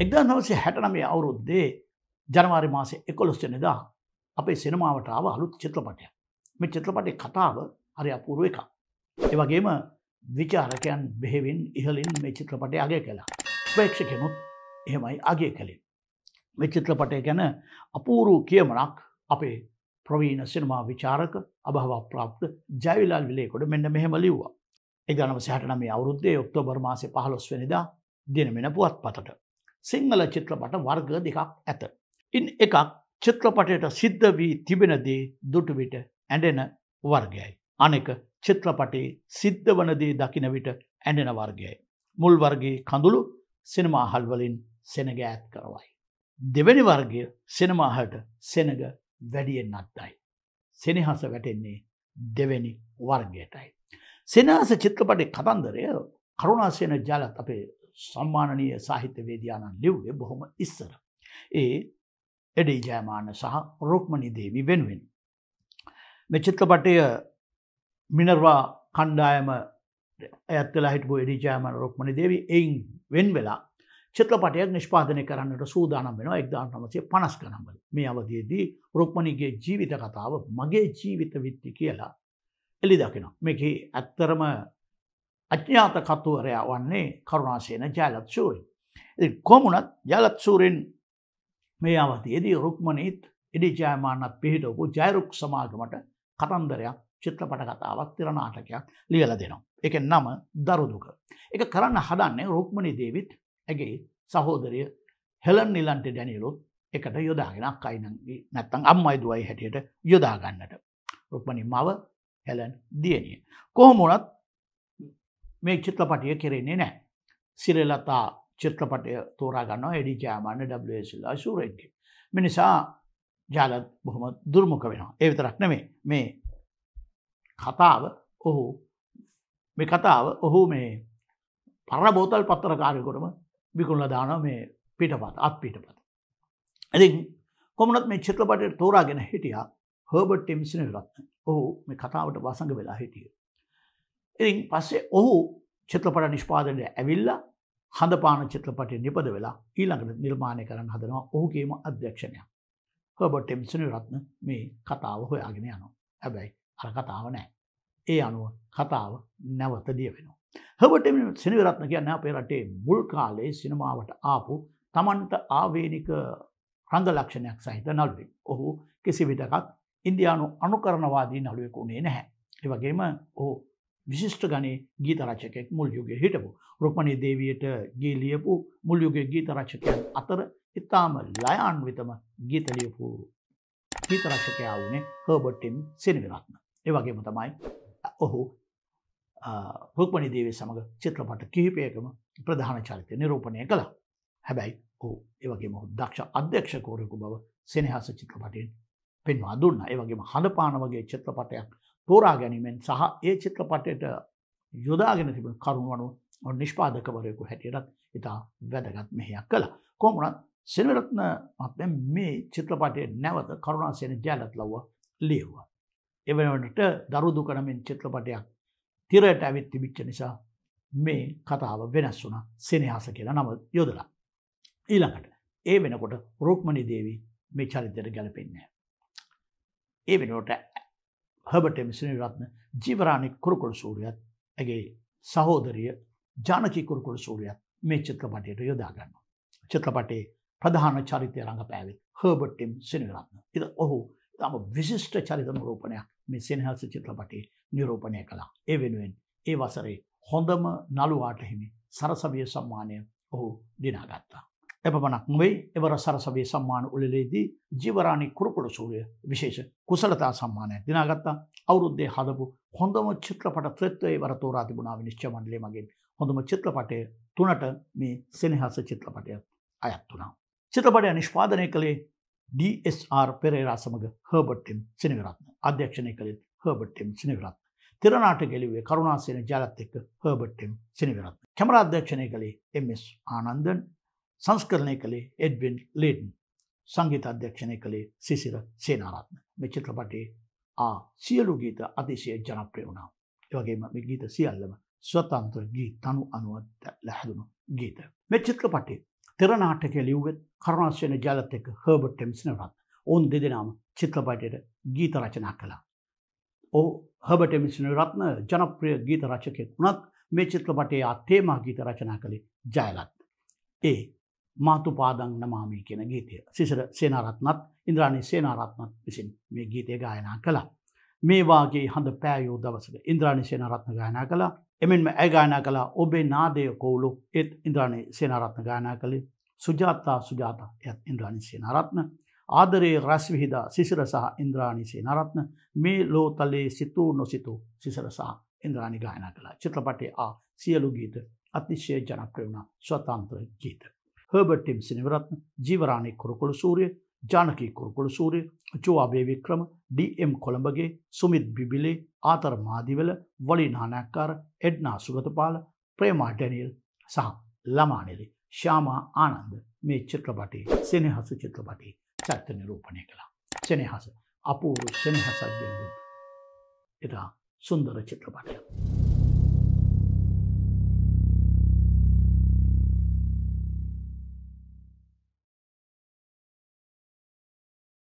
එක්දා නවසේ හැටනමේ අවුරුද්දේ ජනවාරි මාසය එකොළොස්ටනෙදා අපේ සිනමාවට ආව අලුත් චිත්‍රපටය මේ චිත්‍රපටය කතාව හරි අපූරුව එක. ඒවගේම විචාරකයන් බෙහෙවින් ඉහලින් මේ චිත්‍රපටය අගේ කලා. ප්‍රේක්ෂකනුත් එහෙමයි අගේ කළේ. මේ චිත්‍රපටය ගැන අපූරු කියමනක් අපේ ප්‍රවීණ සිනමා විචාරක අභව ප්‍රාප්ත ජයවිලාල් විලේකොට මෙන්න මෙහෙම ලිව්වා. එදනම සහටනම අවුරුද්දේ ඔක්තෝබර් මාසය පහලොස්වනිදා දිනමෙන පුවත් පතට. සිංහල චිත්‍රපට වර්ග දෙකක් ඇත. ඉන් එකක් චිත්‍රපටයට සිද්ධ වී තිබෙනදේ දුටුවිට ඇඩෙන වර්ගයයි. අනෙක චිත්‍රපටේ සිද්ධ වනදේ දකින විට ඇඩෙන වර්ගයයි. මුල් වර්ගේ කඳුළු සිනමාහල්වලින් සෙනග ඇත් කරවයි. දෙවැනි වර්ගය සෙනමාහට සෙනග වැඩියෙන් අත්තයි. සෙනහස වැටෙන්නේ දෙවැනි වර්ගයටයි. සෙනහස චිත්‍රපටි කතන්දරය කරුණාසයන ජලත් අපේ සම්මානනීය සාහිත්‍ය වේදයානන් ලිව්වේ බොහොම ඉස්සර. ඒ එඩේ ජයමාන සහ රොක්මණි දේවී වෙනුවෙන්. මෙ චිත්‍රපටය මිනර්වා කණ්ඩායම ඇත්තලා හිටපු එඩිජාමන රොක්මණි දේවී එයින් වෙන් වෙලා චිත්‍රපටයක් නිෂ්පාදනය කරන්නට සූදානම් වෙනවා එක්දාන නමසේ පනස් කනම්බල මේ අවදයේදී රොක්මණිගේ ජීවිත කතාව මගේ ජීවිත විත්ති කියලා එලි දකිනවා මේක ඇත්තරම අඥ්ඥාත කතුවරයා වන්නේ කරුණාසයන ජයලත් සූරෙන්. කොමුණත් ජලත් සූරෙන් මේ අවතියේදී රුක්මනීත් ඉඩි ජයමානත් පිහිටපු ජයරුක් සමාගමට කතන්දරයක් චිත්‍රපට කතාවක් තිරනාටකයක් ලියල දෙනවා. එක නම දරුදුක. එක කරන්න හදන්නේ රුක්මණි දේවිත් ඇගේ සහෝදරය හෙලන් නිලන්ට ඩැනියලුත් එකට යොදාගෙන අයිනගේ නැත්තං අම්මයි දුවයි හැටියට යොදාගන්නට. රුක්මණි මව හෙලන් දියනිය. කොහොමුණත් මේ චිත්‍රපටිය කෙරෙන්නේ නෑ. සිරලතා චිත්‍රපටය තෝරාගන්න එඩි ජාමාන්න ඩලා සූරෙන්ගේ. මිනිසා ජාලත් බොහොම දුර්මුඛ වෙනවා. ඒ විතරක් නෙමේ මේ කතාව ඔහු මේ කතාව ඔහු මේ පරණ බෝතල් පත්තර කාරයකොටම විකුල්ල දාන මේ පිටපත් අත් පිටපත. ඇති කොමනත් මේ චිත්‍රපටයට තෝරාගෙන හිටියා හර්බට් ටිම්සින රත්න ඔහු මේ කතාවට වසඟ වෙලා හිටිය. ඉතින් පස්සේ ඔහු චිත්‍රපට නිෂ්පාදනය ඇවිල්ලා හඳපාන චිත්‍රපටය නිපද වෙලා ඊළඟට නිර්මාණය කරන්න හදනවා ඔහුගේම අධ්‍යක්ෂණයක්. හබට ටෙම්සන රත්න මේ කතාව හොයාගෙන යනවා. හැබැයි අර කතාව නෑ. ඒ අනුව කතාව නැවත දිය වෙනවා. හබට සිනවිරත්න කියන්න අපේ රටේ මුල් කාලේ සිනමාවට ආපු තමන්ට ආවේනික රංගලක්ෂණයක් සහිත නළුවෙක්. ඔහු කිසි විටකත් ඉන්දයානු අනුකරණවාදී නළුවෙකුුණේ නැහැ. ඒවගේම ඔහු විශිෂ්ට ගනේ ගීතරචකෙක් මුල් යුගේ හිටපු. රුක්මණී දේවයට ගේ ලියපු මුල් යුගේ ගීතරචකයන් අතර ඉතාම ලයාන්විතම ගීතලියපු ගීතරක්ෂකයා වුණේ හර්බට්ටිම් සිනිවිරත්න. ඒවගේම තමයි ඔහු රුක්මණි දේවේ සමඟ චිත්‍රපට කිහිපයකම ප්‍රධාන චරිතය නිරූපණය කළ හැබැයි ඕ ඒවගේ මොහු දක්ෂ අධ්‍යක්ෂකෝරයකු බව සෙනහස චිත්‍රපටයෙන් පෙන්වා දුන්න ඒවගේම හඳපාන වගේ චිත්‍රපටයක් තෝරා ගැනීමෙන් සහ ඒ චිත්‍රපටයට යොදාගෙන තිබුණ කරුණුවනු නිෂ්පාදකවරයකු හැටියටත් ඉතා වැදගත් මෙහයක් කළ කොමනත් සෙනරත්න මත්ම මේ චිත්‍රපටය නැවත කරුණාසයන ජෑලත් ලව්ව ලියවා. එවනට දරුදු කනමින් චිත්‍රපටයක් තිරයට ඇවිත් තිබිච්ච නිසා මේ කතාව වෙනස් වුන සෙනහස කියලා නම යොදලා. ඊළඟට ඒ වෙනකොට රෝක්මණි දේවී මේ චරිතයට ගැලපෙන්නේ. ඒ වෙනකොට හබටම සිනරත්න ජීවරාණි කුරුකුල් සූරියත් ඇගේ සහෝදරිය ජානකී කුරුකුල් සූරියත් මේ චිත්‍රපටයට යොදාගන්න. චිත්‍රපටේ ප්‍රධාන චරිතය රඟ පැවිත් හර්බට්ටිම් සිනරත්න. ඉද ඔහු තම විශිෂ්ට චරිත රෝපණයක් මේ සෙනහස චිත්‍රපටේ නිරූපණය කළා. ඒ වෙනුවෙන් ඒ වසරේ හොඳම නළුවාට හිමි සරසවිය සම්මානය ඔහු දිනාගත්තා. එපමණක් නොවේ. එවර සරසවේ සම්මාන උලලේදී ජීවරාණි කුරුකුළු සූරිය විශේෂ කුසලතා සම්මානය දිනාගත්තා. අවුරුද්දේ හදපු හොඳම චිත්‍රපට ත්‍රත්වයේ වර තෝරා තිබුණා විනිශ්චය මණ්ඩලය මගින්. හොඳම චිත්‍රපටය තුනට මේ සෙනහස චිත්‍රපටය අයත් වුණා. චිත්‍රපටය නිෂ්පාදනය කළේ DSR පෙරේරා සමඟ හර්බට්ටිම් සිනගරත්න. අධ්‍යක්ෂණය කළෙත් හර්බට්ටිම් සිනගරත් තිරනාට ගෙලිවේ කරුණාසයන ජලත් එක්ක හර්බට්ටිම් සිනගරත් කැමර අධ්‍යක්ෂණය කළේ එමස් ආනන්දන්. සංස්කරණය කළේ එඩ්වින් ලේඩන් සංගීත අධ්‍යක්ෂණය කළේ සිසිර සේනාරත්න මෙ චිත්‍රපටේ ආ සියලු ගීත අතිශය ජනප්‍රය වුණා. ඒවගේම ගීත සියල්ලම ස්වතන්ත්‍ර ගී තනු අනුවත් ලැහැදුණු ගීත. මෙ චිත්‍රපටි තෙරනාටක ලියවගත් කරුණාශයන ජලත එක්ක හර්බට් ටෙම්ස්නරත් ඔවුන් දෙදෙනම චිත්‍රපටයට ගීත රචනා කළා. ඕ හබට මිසින රත්න ජනප්‍රිය ගීත රචකෙක් වුණත් මේ චිත්‍රපටේ අත්තේමා ගීත රචනා කළේ ජයලත්. ඒ මාතු පාදං නමාමී කියන ගීතය. සිසර සේනාරත්නත් ඉන්ද්‍රාණි සේනාරත්නත් විසින් මේ ගීතය ගායනා කළා. මේවාගේ හඳ පෑයෝ දවසක ඉන්ද්‍රාණි සේනාරත්න ගායනා කළා. එමෙන්ම ඇගායනා කලා ඔබේ නාදය කෝලු. එත් ඉන්ද්‍රාණි සේනාරත්න ගායනා කළේ සුජාතා සුජාතා. එත් ඉන්ද්‍රාණි සේනාරත්න. ආදරයේ රැස්විහිදා සිසිර සහ ඉන්ද්‍රාණි සේනාරත්න. මේ ලෝ තලේ සිතූ නොසිතූ සිසර සහ ඉන්ද්‍රාණි ගායනා කළා. චිත්‍රපටයේ ආ සියලු ගීත අතිශය ජනප්‍රිය වුණ. ස්වතන්ත්‍ර ගීත. හර්බර්ට් ටිම් සිනවරත්න ජීවරාණි කුරුකුළු සූරිය ජානකී කුරුකුළු සූරිය චෝවාබේ වික්‍රම ඩම් කොළඹගේ සුමිත් බිබිලේ ආතර මාදිවල වලි නානැක්කාර එඩ්නා සුගතපාල ප්‍රේමා ඩැනියල් සහ ළමානෙලි ශාමා ආනන්ද මේ චිත්‍රපටි සෙනහසු චිත්‍රපටි චත්ත නිරූපණය කළා. සෙනහස අපූරු සෙනහසක් බිඳු එදා සුන්දර චිත්‍රපටයක්.